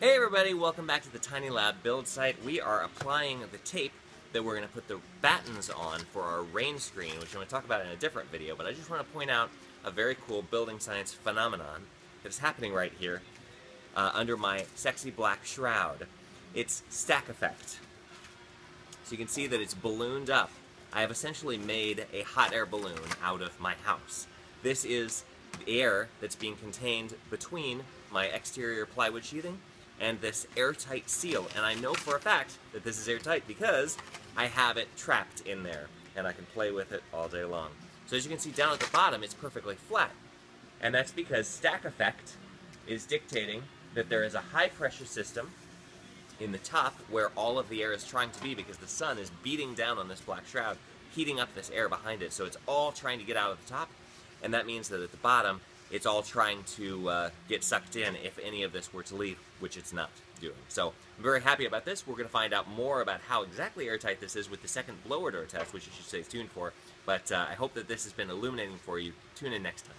Hey everybody, welcome back to the Tiny Lab build site. We are applying the tape that we're going to put the battens on for our rain screen, which I'm going to talk about in a different video, but I just want to point out a very cool building science phenomenon that is happening right here uh, under my sexy black shroud. It's stack effect. So you can see that it's ballooned up. I have essentially made a hot air balloon out of my house. This is the air that's being contained between my exterior plywood sheathing and this airtight seal. And I know for a fact that this is airtight because I have it trapped in there and I can play with it all day long. So as you can see down at the bottom, it's perfectly flat. And that's because stack effect is dictating that there is a high pressure system in the top where all of the air is trying to be because the sun is beating down on this black shroud, heating up this air behind it. So it's all trying to get out of the top, and that means that at the bottom, it's all trying to uh, get sucked in if any of this were to leave, which it's not doing. So I'm very happy about this. We're going to find out more about how exactly airtight this is with the second blower door test, which you should stay tuned for. But uh, I hope that this has been illuminating for you. Tune in next time.